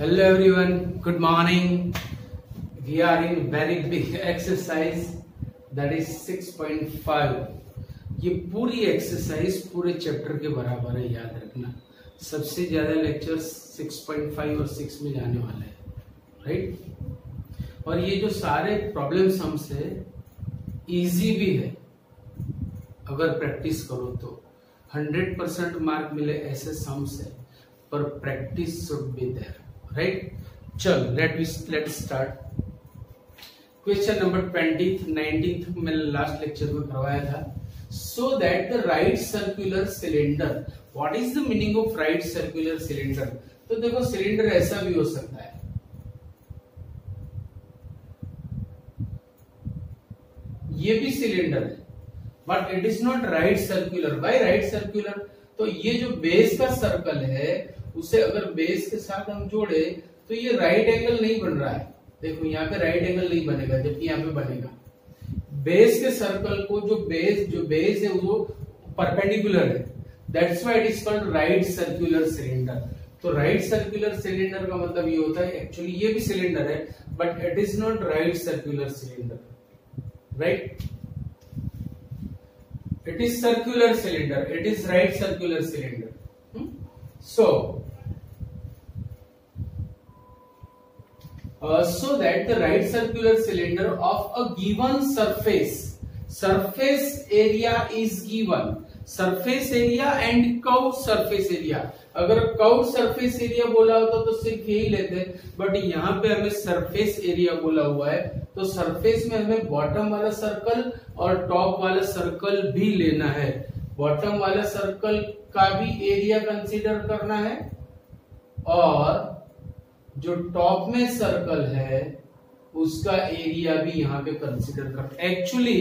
hello everyone good morning we are in very big exercise that is 6.5 ये पूरी exercise पूरे chapter के बराबर है याद रखना सबसे ज्यादा लेक्चर 6.5 और 6 में जाने वाला है राइट और ये जो सारे प्रॉब्लम सम्स है इजी भी है अगर प्रैक्टिस करो तो 100 परसेंट मार्क मिले ऐसे सम्स है पर practice should be there right चलो let let start question number twenty nineteen मैंने लास्ट लेक्चर में करवाया था so that the right circular cylinder what is the meaning of right circular cylinder तो देखो सिलेंडर ऐसा भी हो सकता है ये भी सिलेंडर है but it is not right circular by right circular तो ये जो बेस का सर्कल है उसे अगर बेस के साथ हम जोड़े तो ये राइट एंगल नहीं बन रहा है देखो यहाँ पे राइट एंगल नहीं बनेगा जबकि यहाँ पे बनेगा बेस के सर्कल को जो बेस जो बेस है वो परपेंडिकुलर है that's why it is called right circular cylinder तो राइट सर्कुलर सिलेंडर का मतलब ये होता है एक्चुअली ये भी सिलेंडर है but it is not right circular cylinder right it is circular cylinder it is right circular cylinder So, uh, so that the right circular cylinder of a given surface, surface area is given. Surface area and कव surface area अगर कव surface area बोला होता तो, तो सिर्फ यही लेते बट यहाँ पे हमें सरफेस एरिया बोला हुआ है तो सरफेस में हमें बॉटम वाला सर्कल और टॉप वाला सर्कल भी लेना है बॉटम वाला सर्कल का भी एरिया कंसीडर करना है और जो टॉप में सर्कल है उसका एरिया भी यहाँ पे कंसीडर कर एक्चुअली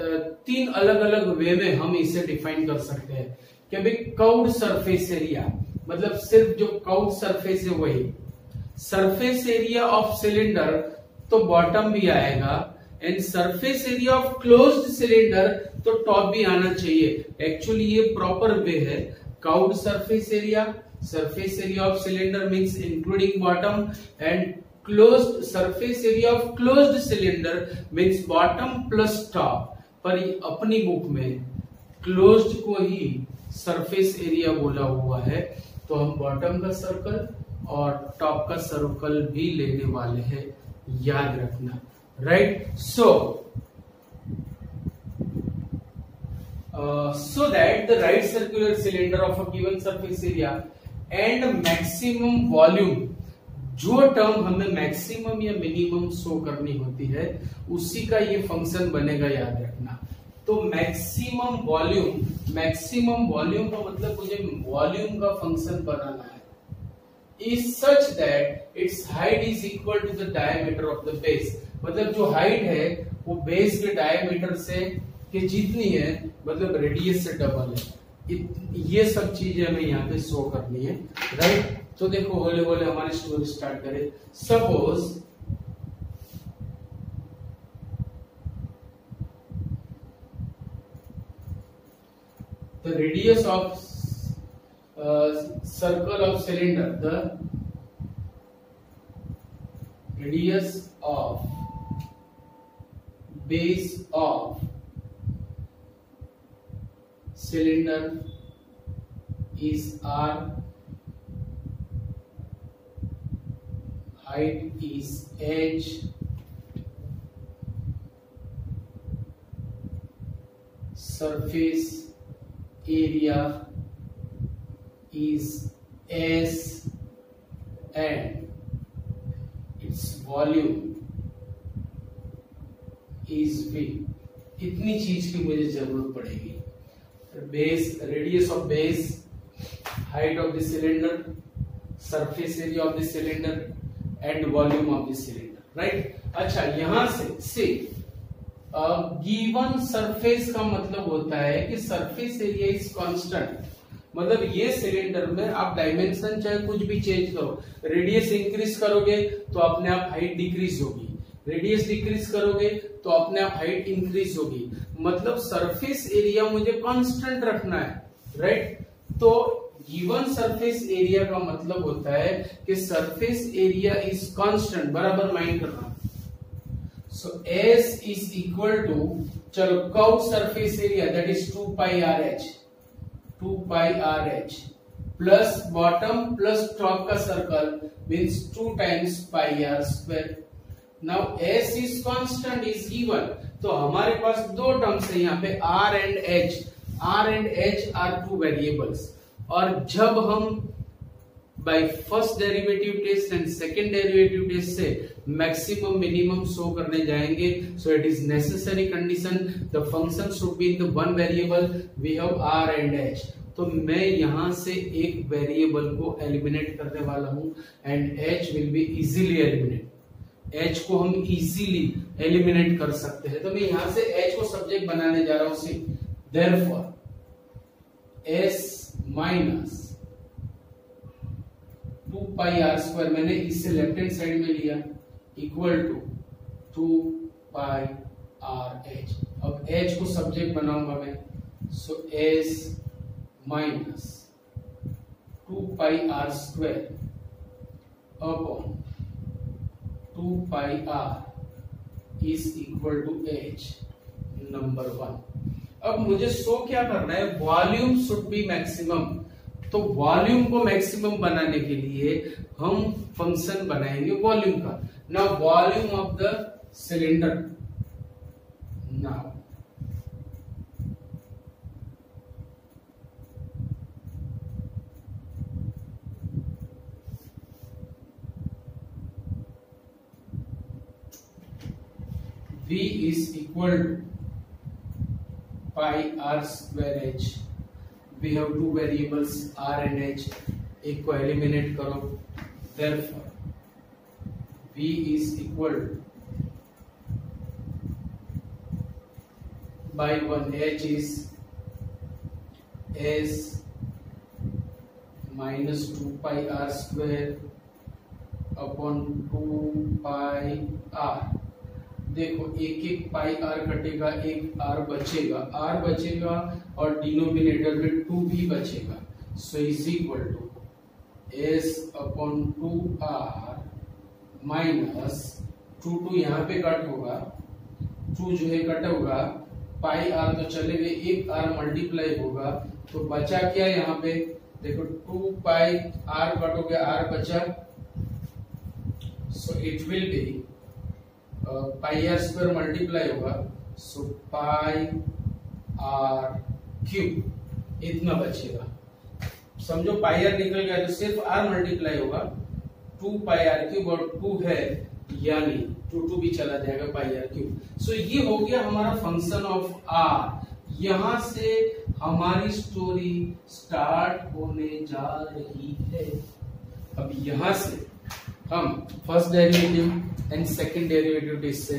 तीन अलग अलग वे में हम इसे डिफाइन कर सकते हैं कि भाई कौड सरफेस एरिया मतलब सिर्फ जो कौड सरफेस है वही सरफेस एरिया ऑफ सिलेंडर तो बॉटम भी आएगा and surface area of closed cylinder तो टॉप भी आना चाहिए एक्चुअली ये प्रॉपर वे है curved surface area surface area of cylinder means including bottom and closed surface area of closed cylinder means bottom plus top पर अपनी book में closed को ही सरफेस एरिया बोला हुआ है तो हम बॉटम का सर्कल और टॉप का सर्कल भी लेने वाले हैं याद रखना right so uh, so that the right circular cylinder of a given surface area and maximum volume जो टर्म हमें मैक्सिमम या मिनिमम शो करनी होती है उसी का ये फंक्शन बनेगा याद रखना तो मैक्सिमम वॉल्यूम मैक्सिमम वॉल्यूम का मतलब मुझे वॉल्यूम का फंक्शन बनाना है is such that its height is equal to the diameter of the base मतलब जो हाइट है वो बेस के डायमीटर से के जितनी है मतलब रेडियस से डबल है ये सब चीजें हमें यहाँ पे शो करनी है राइट तो देखो होले होले हमारी स्टोरी स्टार्ट करें suppose the radius of circle of cylinder the radius of base of cylinder is R, height is H, surface area is S and its volume is be इतनी चीज की मुझे जरूरत पड़ेगी base radius of base height of the cylinder surface area of the cylinder and volume of the cylinder right अच्छा यहां से से गिवन सरफेस का मतलब होता है कि सरफेस एरिया इज कांस्टेंट मतलब ये सिलेंडर में आप डायमेंशन चाहे कुछ भी चेंज करो रेडियस इंक्रीज करोगे तो अपने आप हाइट डिक्रीज होगी रेडियस डिक्रीज करोगे तो अपने आप हाइट इंक्रीज होगी मतलब सरफेस एरिया मुझे कांस्टेंट रखना है राइट तो गिवन सरफेस एरिया का मतलब होता है कि सरफेस एरिया इज कांस्टेंट बराबर माइंड करना so S is equal to चलो कव surface area that is two pi r h two pi r h plus bottom plus top का circle means two times pi r square now S is constant is given तो हमारे पास दो terms है यहाँ पे r and h r and h r two variables और जब हम by first derivative test and second derivative test से मैक्सिमम मिनिमम शो करने जाएंगे so it is necessary condition the function should be in the one variable we have r and h तो मैं यहां से एक वेरिएबल को एलिमिनेट करने वाला हूं and h will be easily eliminate h को हम इजीली एलिमिनेट कर सकते हैं तो मैं यहां से एच को सब्जेक्ट बनाने जा रहा हूं see therefore S minus two pi R square मैंने इसे लेफ्ट हैंड साइड में लिया equal to two pi R H अब एच को सब्जेक्ट बनाऊंगा मैं so S minus two pi R square upon two pi R is equal to H number one अब मुझे सो क्या करना है वॉल्यूम शुड बी मैक्सिमम तो वॉल्यूम को मैक्सिमम बनाने के लिए हम फंक्शन बनाएंगे वॉल्यूम का ना volume of the cylinder equal to pi r square h we have two variables r and h एक को एलिमिनेट करो V is equal by one h is S minus two pi r square upon two pi r देखो एक एक pi r कटेगा एक r बचेगा r बचेगा और डिनोमिनेटर में टू भी बचेगा so is equal to S upon two r minus two two यहाँ पे कट होगा टू जो है कट होगा पाई आर तो चले गए एक आर मल्टीप्लाई होगा तो बचा क्या यहाँ पे देखो टू पाई आर कटोगे आर बचा so it will be pi r square multiply होगा सो पाई आर क्यूब इतना बचेगा समझो पाई आर निकल गया तो सिर्फ आर मल्टीप्लाई होगा टू पाई आर क्यूब और टू है यानी टू टू भी चला जाएगा पाई आर क्यूब सो ये हो गया हमारा फंक्शन ऑफ आर यहां से हमारी स्टोरी स्टार्ट होने जा रही है अब यहां से हम first derivative and second derivative test से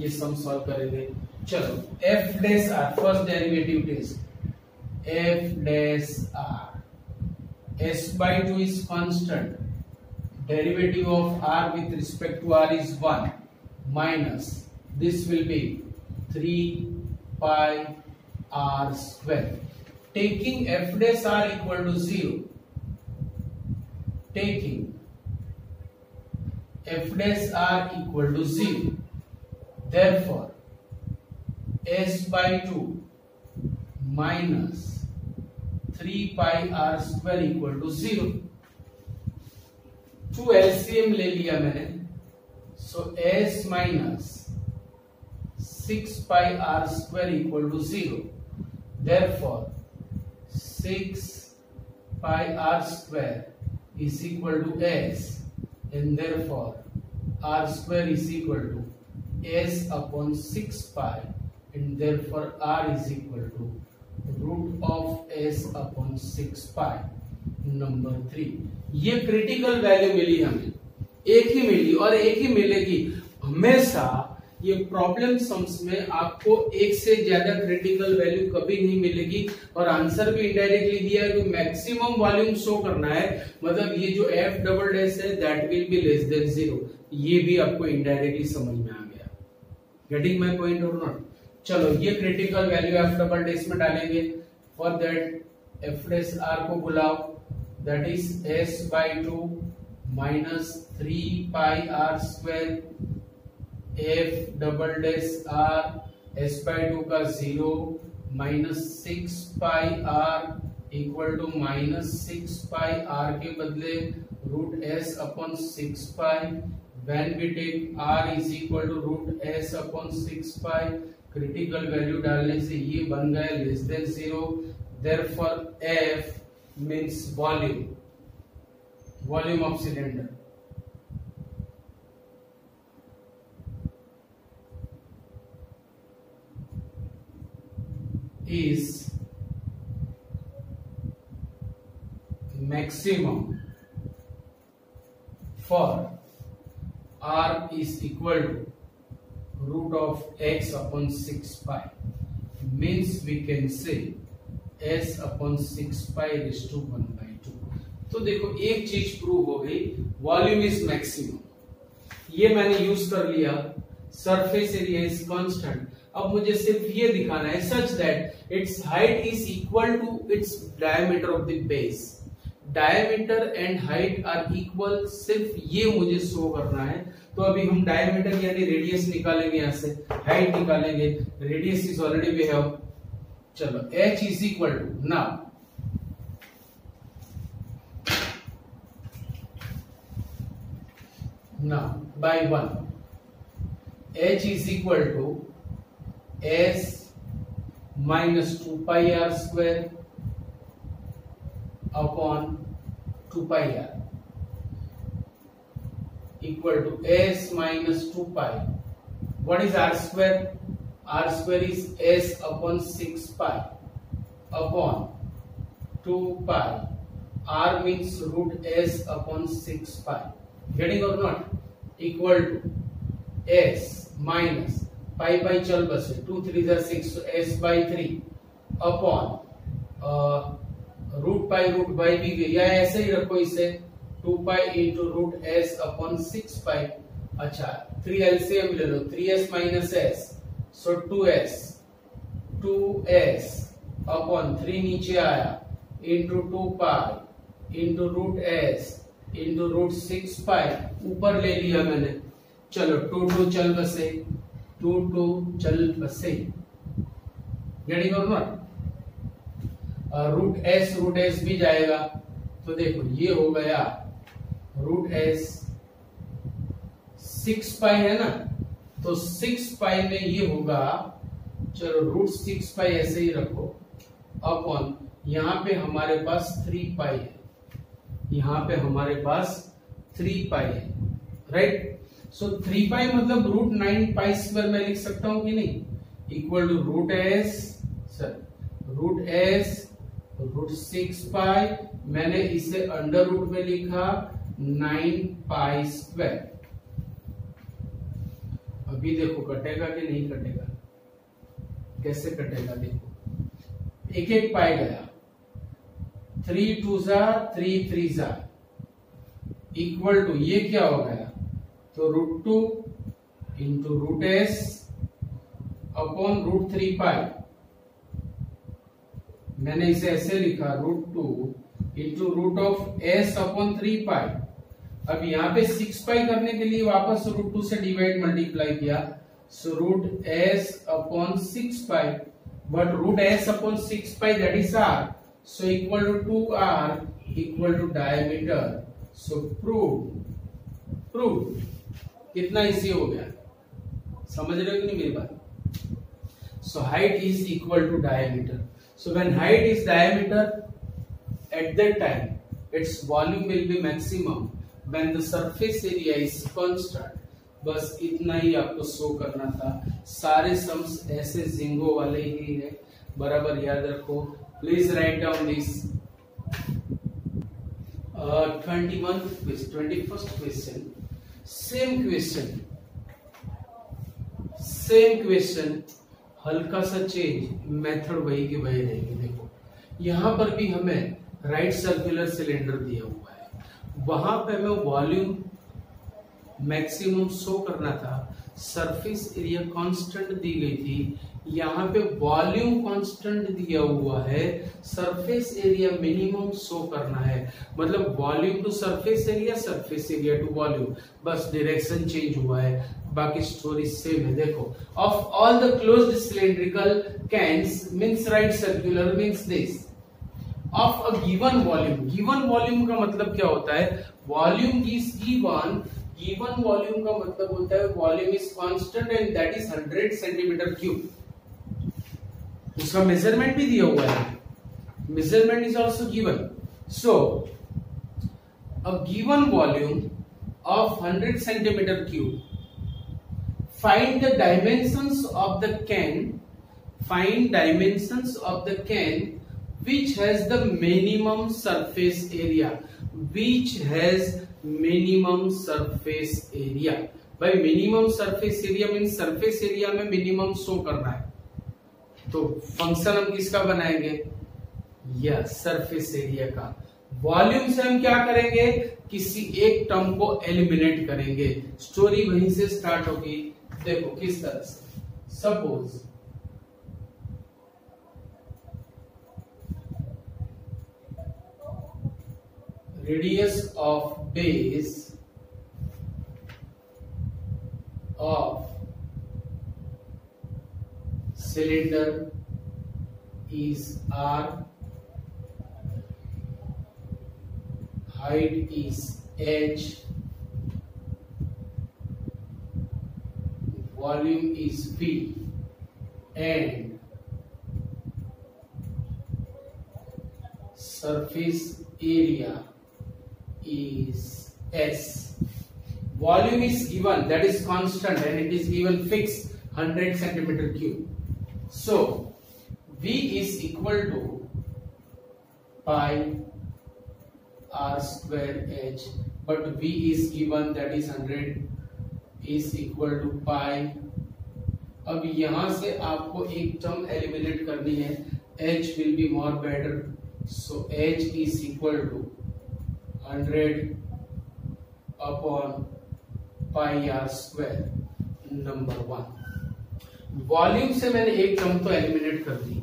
ये सम सॉल्व करेंगे चलो f dash r first derivative test f dash r S by two is constant derivative of r with respect to r is one minus this will be three pi r square taking f dash r equal to zero taking f dash r equal to 0. Therefore, s by 2 minus 3 pi r square equal to 0. Two LCM ले लिया मैंने so S minus six pi r square equal to zero there six pi r square is equal to S and therefore r square is equal to s upon 6 pi and therefore r is equal to root of s upon 6 pi number three ये critical value मिली हमें एक ही मिली और एक ही मिलेगी हमेशा ये प्रॉब्लम सम्स में आपको एक से ज्यादा क्रिटिकल वैल्यू कभी नहीं मिलेगी और आंसर भी इंडायरेक्टली दिया है कि मैक्सिमम वॉल्यूम शो करना है मतलब ये जो एफ डबल डेस है that will be less than zero ये भी आपको इंडायरेक्टली समझ में आ गया गेटिंग माई पॉइंट और नॉट चलो ये critical value f double dash में डालेंगे for that f dash r को बुलाओ that is S by two minus three pi r square f double dash r S pi two का zero minus six pi r equal to minus six pi r के बदले root S upon six pi when we take r is equal to root S upon six pi critical value डालने से ये बन गए less than zero there f means volume volume of cylinder is maximum for r is equal to root of x upon 6 pi means we can say s upon 6 pi is to 1 by 2 तो देखो एक चीज prove हो गई volume is maximum ये मैंने use कर लिया सरफेस एरिया इज कांस्टेंट अब मुझे सिर्फ ये दिखाना है such that its height is equal to its diameter of the base diameter and height are equal सिर्फ ये मुझे शो करना है तो अभी हम डायमीटर यानी रेडियस निकालेंगे यहां से हाइट निकालेंगे radius is already we have चलो h is equal to now ना by 1 h is equal to s minus 2 pi r square upon 2 pi r equal to s minus 2 pi what is r square r square is s upon 6 pi upon 2 pi r means root s upon 6 pi getting or not equal to s minus pi pi चल बस two three जा six S by three upon root pi root by दी गई या ऐसे ही रखो इसे two pi into root S upon six pi अच्छा थ्री एल एलसीएम ले लो three S minus S so two S two S upon three नीचे आया into two pi into root S into root six pi ऊपर ले लिया मैंने चलो to to चल बसे टू चल बसे यानी बरोबर रूट एस रूट एस भी जाएगा तो देखो ये हो गया रूट एस सिक्स पाई है ना तो सिक्स पाई में ये होगा चलो रूट सिक्स पाई ऐसे ही रखो अपॉन यहाँ पे हमारे पास थ्री पाई है यहाँ पे हमारे पास थ्री पाई है राइट सो थ्री पाई मतलब रूट नाइन पाई स्क्वायर मैं लिख सकता हूं कि नहीं equal to root S sir root S root six pi मैंने इसे अंडर रूट में लिखा नाइन पाई स्क्वायर अभी देखो कटेगा कि नहीं कटेगा कैसे कटेगा देखो एक एक पाई गया थ्री टू जा थ्री थ्री जा इक्वल टू ये क्या हो गया तो root two into root S upon root three pi मैंने इसे ऐसे लिखा root two into root of S upon three pi अब यहाँ पे सिक्स पाई करने के लिए वापस रूट टू से डिवाइड मल्टीप्लाई किया so root S upon six pi but root S upon six pi that is r so equal to two r equal to diameter so prove prove कितना easy हो गया समझ रहे हो कि नहीं मेरी बात so height is equal to diameter so when height is diameter at that time it's volume will be maximum when the surface area is constant बस इतना ही आपको शो करना था सारे सम्स ऐसे जिंगो वाले ही है बराबर याद रखो please write down this twenty one twenty first question same question same question हल्का सा चेंज मेथड वही के वही रहेगी देखो यहां पर भी हमें राइट सर्कुलर सिलेंडर दिया हुआ है वहां पे हमें वॉल्यूम मैक्सिमम शो करना था सरफेस एरिया कांस्टेंट दी गई थी यहाँ पे वॉल्यूम कांस्टेंट दिया हुआ है सरफेस एरिया मिनिमम शो करना है मतलब volume to surface area surface area to volume बस डायरेक्शन चेंज हुआ है बाकी स्टोरी सेम है देखो of all the closed cylindrical cans means right circular means this of a given volume given volume का मतलब क्या होता है volume is given given volume का मतलब होता है volume is constant and that is 100 centimetre cube उसका मेजरमेंट भी दिया हुआ है measurement is also given so a given volume of hundred centimetre cube find the dimension of the can find dimension of the can which has the minimum surface area which has minimum surface area भाई minimum surface area mean surface area में minimum show करना है तो function हम किसका बनाएंगे या surface area का वॉल्यूम से हम क्या करेंगे किसी एक टर्म को एलिमिनेट करेंगे स्टोरी वहीं से स्टार्ट होगी देखो किस तरह से suppose radius of base cylinder is R, height is H, volume is V and surface area is S. Volume is given that is constant and it is given fixed 100 centimeter cube So V is equal to pi r square h but V is given that is 100 is equal to pi अब यहां से आपको एक term eliminate करनी है h will be more better so h is equal to 100 upon pi r square number 1 volume से मैंने एक टर्म तो एलिमिनेट कर दी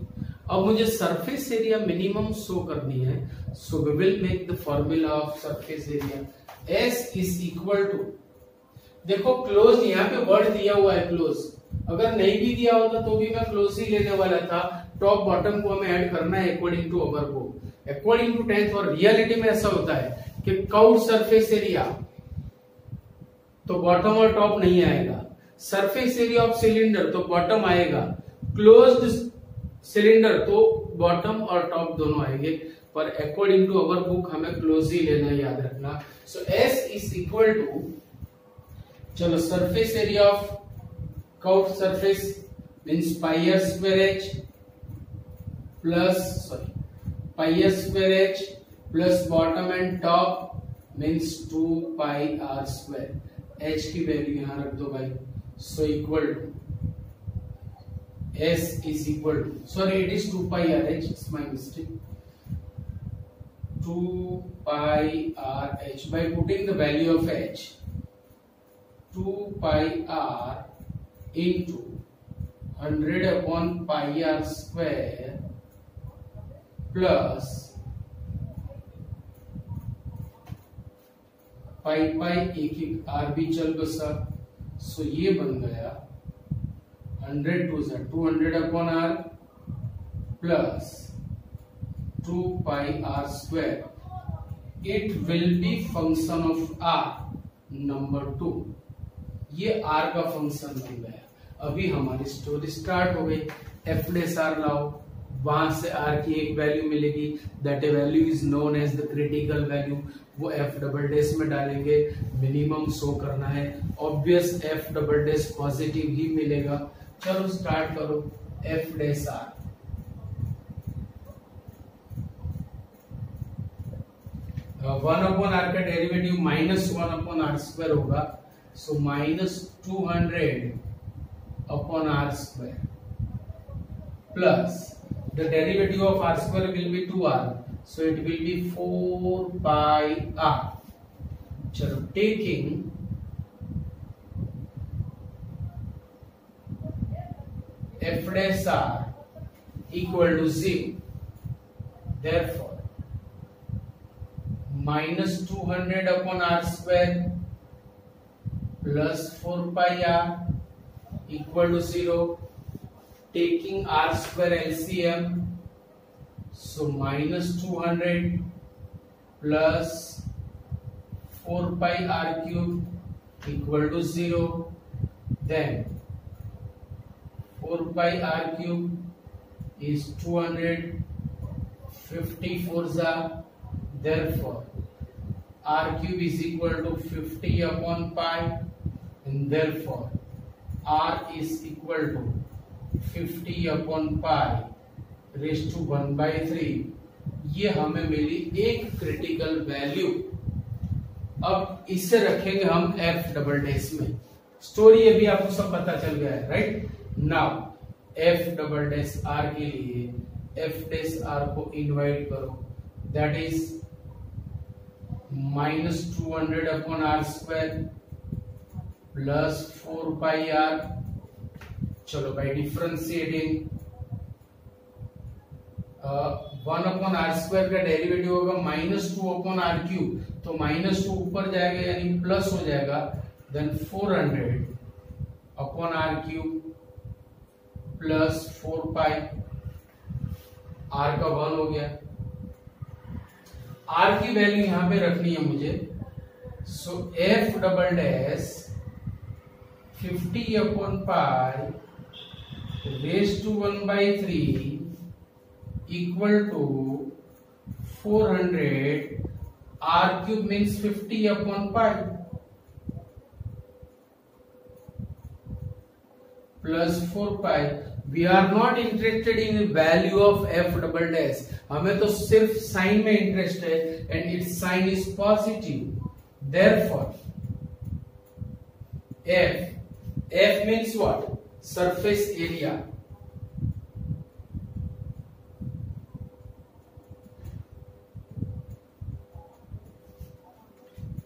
अब मुझे सरफेस एरिया मिनिमम शो करनी है so we will make the formula of surface area S is equal to देखो क्लोज यहाँ पे वर्ड दिया हुआ है क्लोज अगर नहीं भी दिया होता तो भी मैं क्लोज ही लेने वाला था टॉप बॉटम को हमें ऐड करना है अकॉर्डिंग टू अवर को अकॉर्डिंग टू टेंथ और रियलिटी में ऐसा होता है कि कौ सरफेस एरिया तो बॉटम और टॉप नहीं आएगा सरफेस एरिया ऑफ सिलेंडर तो बॉटम आएगा क्लोज्ड सिलेंडर तो बॉटम और टॉप दोनों आएंगे पर अकॉर्डिंग टू अवर बुक हमें क्लोज ही लेना याद रखना so S is equal to चलो surface area of curved surface means pi square h plus sorry sorry pi h plus bottom and top means two pi r square h की value यहां रख दो भाई so equal s is equal to sorry it is 2 pi r h it's my mistake 2 pi r h by putting the value of h 2 pi r into 100 upon pi r square plus pi pi ek ek r भी चल बसा सो ये बन गया hundred two zed two hundred upon r plus two pi r square it will be function of r number two ये are का function बन गया अभी हमारी स्टोरी स्टार्ट हो गई एफ डेस आर लाओ वहां से आर की एक वैल्यू मिलेगी that a value is known as the critical value वो एफ डबल डेस में डालेंगे मिनिमम शो करना है obvious f double dash positive ही मिलेगा चलो स्टार्ट करो f dash r one upon r का derivative minus one upon r square होगा so minus two hundred upon r square plus the derivative of r square will be two r so it will be 4 pi r chalo taking f dash r equal to 0 therefore minus 200 upon r square plus 4 pi r equal to 0 taking r square LCM So minus 200 plus 4 pi r cube equal to 0. Then 4 pi r cube is 254 za. Therefore, r cube is equal to 50 upon pi and therefore r is equal to 50 upon pi raise to one by three ये हमें मिली एक critical value अब इससे रखेंगे हम F double dash में story अभी आपको सब पता चल गया है right now f double dash r के लिए एफ डेस आर को इनवाइट करो that is minus two hundred upon r square plus four by r चलो by differentiating one upon r square का डेरिवेटिव होगा minus two upon r cube तो minus two ऊपर जाएगा यानी प्लस हो जाएगा then four hundred upon r cube plus four pi r का वन हो गया आर की वैल्यू यहां पे रखनी है मुझे so f double dash fifty upon pi raise to one by three equal to 400 r cube means fifty upon pi plus four pi we are not interested in value of f double dash हमें तो सिर्फ sign में interest है and its sign is positive therefore f f means what surface area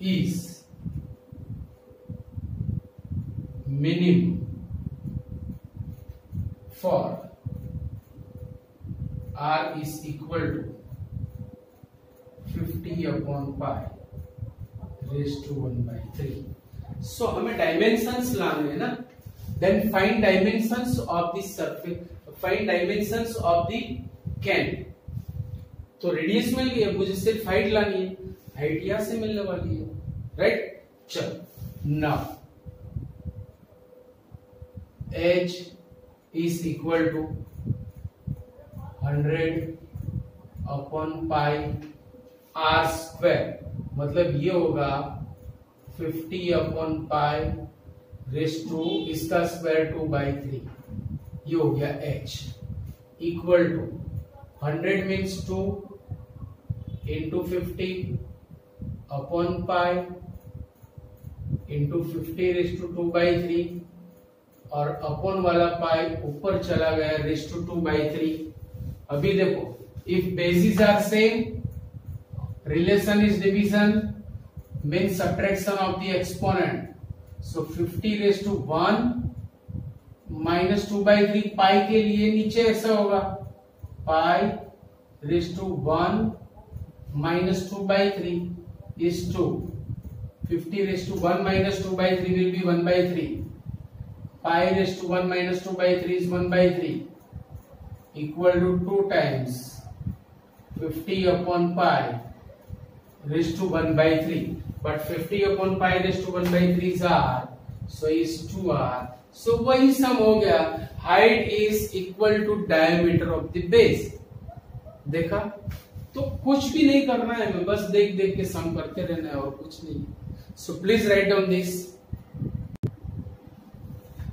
is minimum for r is equal to 50 upon pi raised to 1 by 3 so हमें dimensions लाने हैं ना then find dimensions of the surface find dimensions of the can तो radius मिल गया मुझे सिर्फ height लानी है हाइट यहां से मिलने वाली है राइट चलो now h is equal to hundred upon pi r square मतलब ये होगा fifty upon pi raise to इसका स्क्वायर टू बाई थ्री ये हो गया h equal to hundred means two into fifty upon pi into fifty raise to two by three और upon वाला pi ऊपर चला गया raise to two by three अभी देखो if basis are same relation is division mean subtraction of the exponent so fifty raise to one minus two by three pi के लिए नीचे ऐसा होगा pi raise to one minus two by three is 2. 50 raised to 1 minus 2 by 3 will be 1 by 3. Pi raised to 1 minus 2 by 3 is 1 by 3 equal to 2 times 50 upon pi raised to 1 by 3. But 50 upon pi raised to 1 by 3 is r. So is 2r. So वही same हो गया height is equal to diameter of the base देखा तो कुछ भी नहीं करना है हमें बस देख देख के सम करते रहना है और कुछ नहीं so please write down this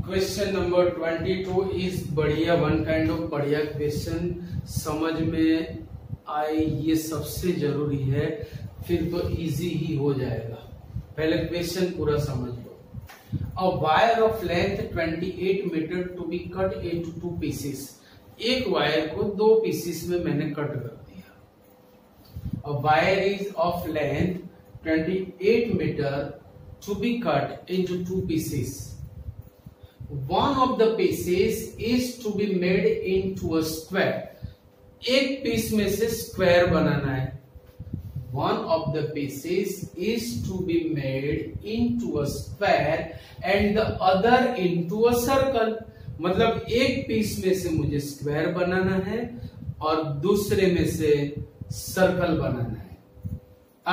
question number twenty two is बढ़िया वन काइंड ऑफ बढ़िया क्वेश्चन समझ में आए ये सबसे जरूरी है फिर तो इजी ही हो जाएगा पहले क्वेश्चन पूरा समझ लो a wire of length 28 metre to be cut into two pieces एक वायर को दो पीसेस में मैंने कट कर a wire is of length 28 meter to be cut into two pieces. One of the pieces is to be made into a square. एक piece में से square बनाना है one of the pieces is to be made into a square and the other into a circle मतलब एक piece में से मुझे स्क्वायर बनाना है और दूसरे में से सर्कल बनाना है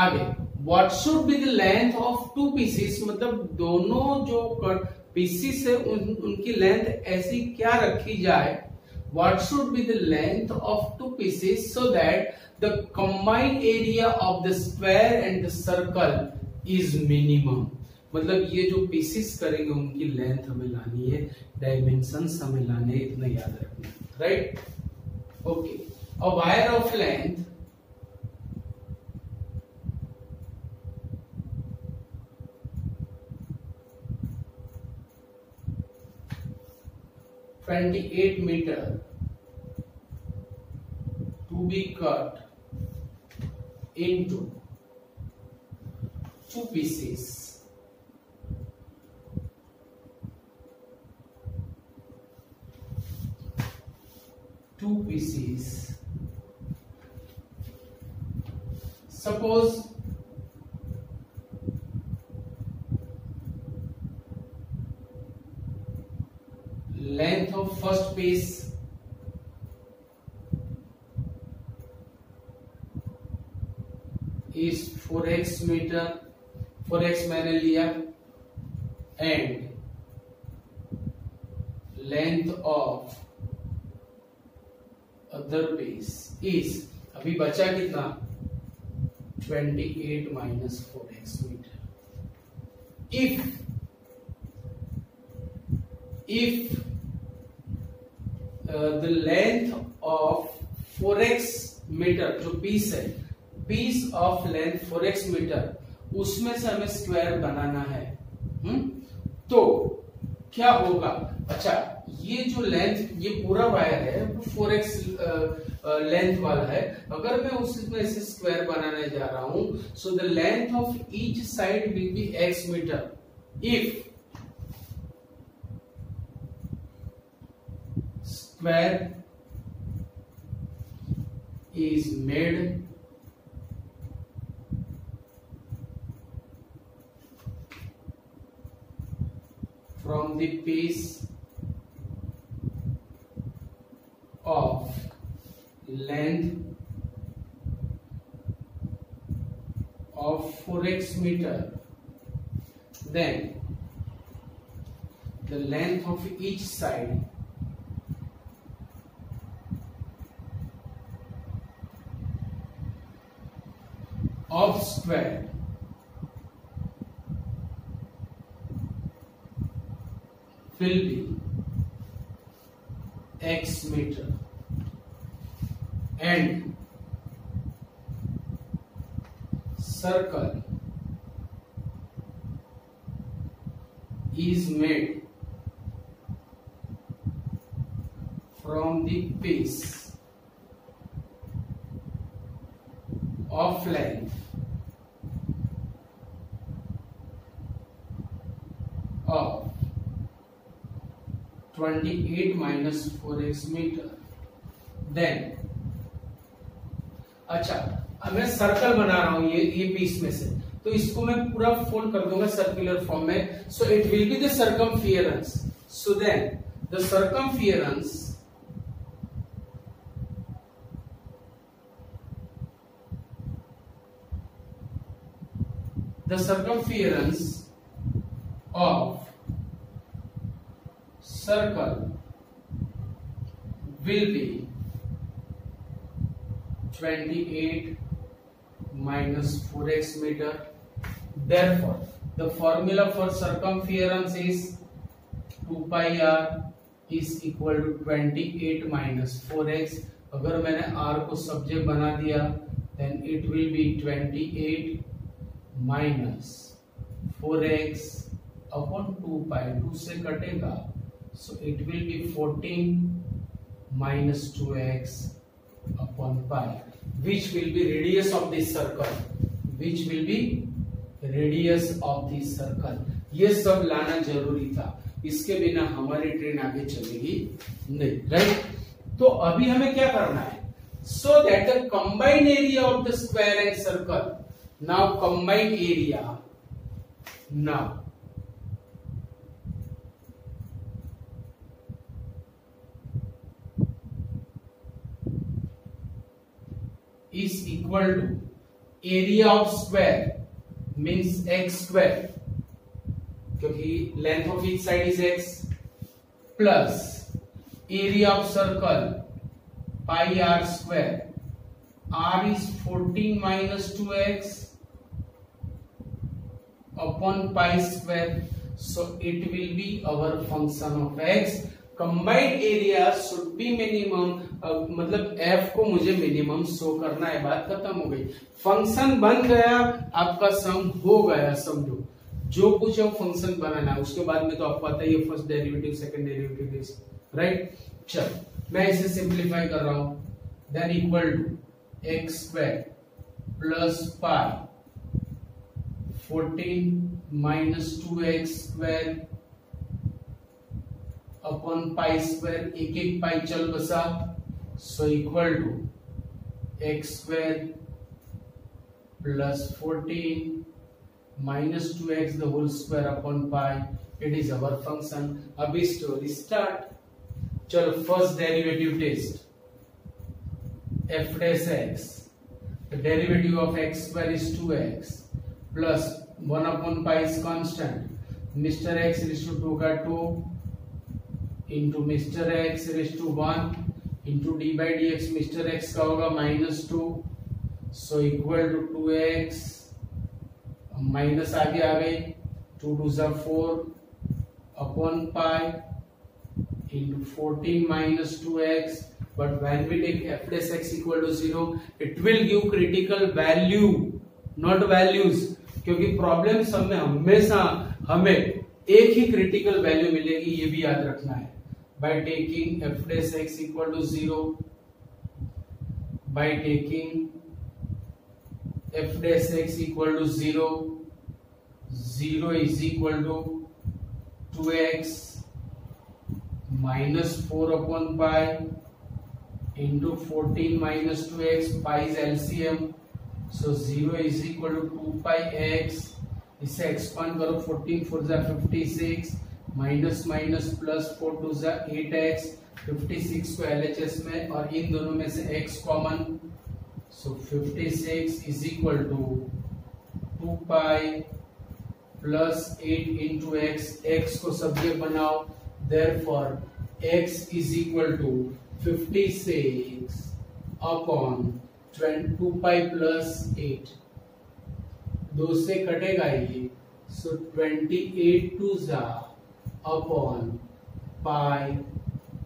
आगे what should be the length of two pieces मतलब दोनों जो कट पीसीस है उन, उनकी लेंथ ऐसी क्या रखी जाए what should be the length of two pieces so that the combined area of the square and the circle is minimum मतलब ये जो पीसेस करेंगे उनकी लेंथ हमें लानी है डायमेंशन हमें लाने इतना याद रखना right okay a wire of length 28 meter to be cut into two pieces two pieces suppose of first first is four x metre four x मैंने लिया and length of other piece is अभी बचा कितना 28 minus four x metre if if the length of four x metre जो piece है piece of length x metre उसमें से हमें स्क्वायर बनाना है हुँ? हम्म? तो क्या होगा अच्छा ये जो लेंथ ये पूरा वायर है वो फोर एक्स लेंथ वाला है अगर मैं उसमें से स्क्वायर बनाने जा रहा हूं so the length of each side will be x metre if square is made from the piece of length of 4x meter then the length of each side of square will be x meter and circle is made from the base of length of 28 four x metre then अच्छा अब मैं circle बना रहा हूं ये ये piece में से तो इसको मैं पूरा फोल्ड कर दूंगा सर्कुलर फॉर्म में so it will be the circum so then the circum the circumference of circle will be 28 minus 4x meter. Therefore, the formula for circumference is 2 pi r is equal to 28 minus 4x. अगर मैंने r को subject बना दिया then it will be 28 minus four x upon two pi two से कटेगा so it will be fourteen minus two x upon pi which will be radius of this circle which will be radius of this circle ये सब लाना जरूरी था इसके बिना हमारी ट्रेन आगे चलेगी नहीं राइट तो अभी हमें क्या करना है so that the combined area of the square and circle Now combined area. Now is equal to area of square means x square because length of each side is x plus area of circle pi r square. R is 14 minus 2x upon pi square. So it will be our function of x. Combined area should be minimum मतलब F को मुझे minimum show करना है बात खत्म हो गई function बन गया आपका सम हो गया समझो जो कुछ है फंक्शन बनाना है उसके बाद में तो आपको पता ही है first derivative second derivative right चल मैं इसे सिंप्लीफाई कर रहा हूं then equal to x square plus pi fourteen minus two x square upon pi square एक एक पाई चल बसा so equal to x square plus fourteen minus two x the whole square upon pi it is our function अभी story start चलो first derivative test f dash x derivative of x square is two x plus one upon pi is constant mister x raise to two का two into mister x two one into d by d x mister x का होगा minus two so equal to two x minus आगे आ गई two two सा four upon pi into fourteen minus two x but when we take f dash x equal to zero it will give critical value not values क्योंकि problem सब में हमेशा हमें एक ही क्रिटिकल वैल्यू मिलेगी ये भी याद रखना है by taking f dash x equal to zero by taking f dash x equal to zero zero is equal to two x minus four upon pi into fourteen minus two x pi LCM so zero is equal to two pi x इसे expand करो fourteen four जै fifty six minus minus plus four two जै eight x fifty six को L H S में और इन दोनों में से x common so fifty six is equal to two pi plus eight into x x को सब्जेक्ट बनाओ therefore x is equal to fifty six upon two pi plus eight दो से कटेगा ये सो ट्वेंटी एट टू जा upon pi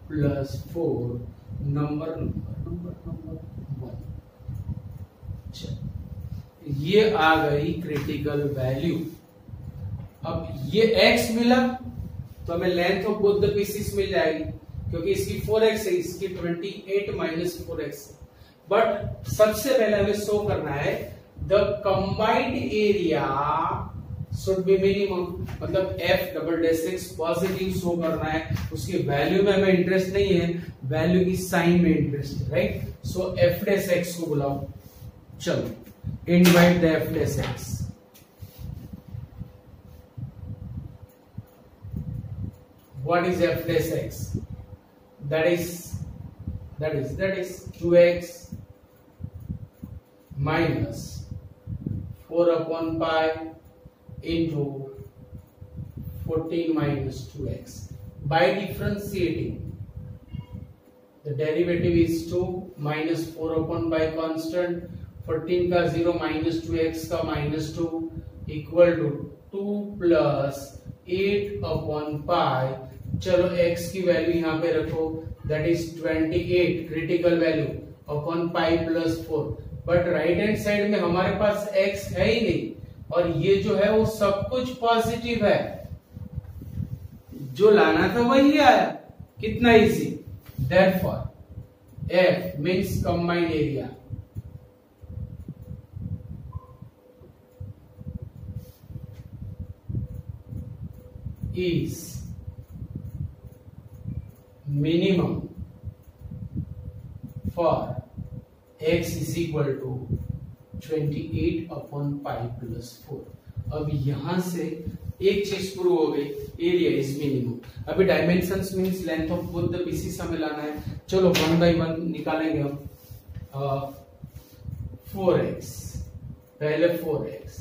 plus four number number number number one ये आ गई क्रिटिकल वैल्यू अब ये एक्स मिला तो हमें लेंथ ऑफ बुद्ध पीसिस मिल जाएगी क्योंकि इसकी फोर एक्स है इसकी twenty eight minus four x है बट सबसे पहले हमें शो करना है the combined area should be minimum मतलब f double d six positive show करना है उसकी वैल्यू में हमें इंटरेस्ट नहीं है वैल्यू की साइन में इंटरेस्ट है right so f d x को बुलाओ चलो invite the f d x what is f dash x that is that is that is 2x minus 4 upon pi into 14 minus 2x. By differentiating, the derivative is 2 minus 4 upon pi constant 14 का 0 minus two x का minus two equal to two plus eight upon pi चलो x की value यहाँ पे रखो that is 28 critical value upon pi plus four but right hand side में हमारे पास x है ही नहीं और ये जो है वो सब कुछ पॉजिटिव है जो लाना था वही आया कितना easy therefore f means combined area is minimum x is equal to 28 upon pi plus 4. अब यहां से एक चीज प्रूव हो गई एरिया इज मिनिमम अभी dimension means length of both the pieces हमें लाना है चलो वन बाई वन निकालेंगे हम फोर एक्स पहले four x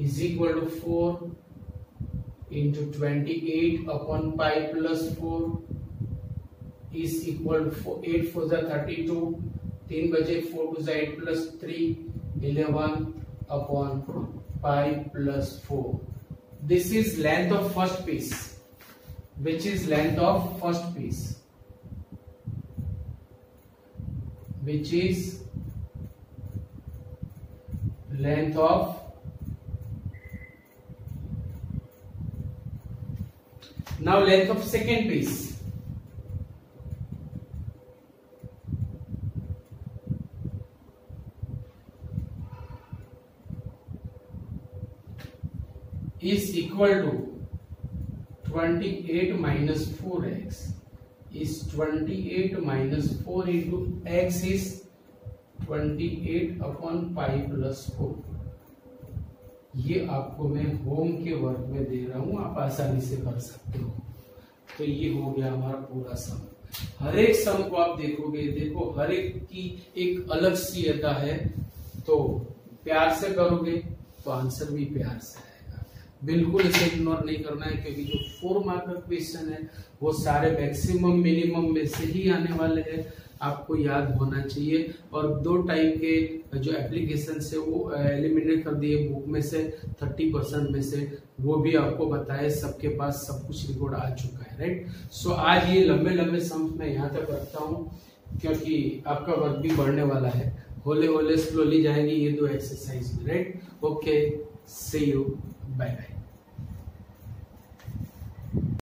is equal to four into twenty eight upon pi plus four is equal to eight four thirty two तीन बजे four two z plus three eleven upon five plus four this is length of first piece which is length of first piece which is length of now length of second piece is equal to twenty eight minus four x is twenty eight minus four into x is twenty eight upon five plus four ये आपको मैं home के work में दे रहा हूं आप आसानी से कर सकते हो तो ये हो गया हमारा पूरा सम हर एक सम को आप देखोगे देखो हर एक की एक अलग अदा है तो प्यार से करोगे तो आंसर भी प्यार से है बिल्कुल इसे इग्नोर नहीं करना है क्योंकि जो फोर मार्क का क्वेश्चन है वो सारे मैक्सिमम मिनिमम में से ही आने वाले हैं आपको याद होना चाहिए और दो टाइप के जो एप्लीकेशन है वो एलिमिनेट कर दिए बुक में से थर्टी परसेंट में से वो भी आपको बताए सबके पास सब कुछ रिकॉर्ड आ चुका है राइट सो आज ये लंबे लंबे सम्स मैं यहाँ तक रखता हूँ क्योंकि आपका वर्क भी बढ़ने वाला है होले होले स्लोली जाएंगी ये दो एक्सरसाइज में right okay see you Bye bye.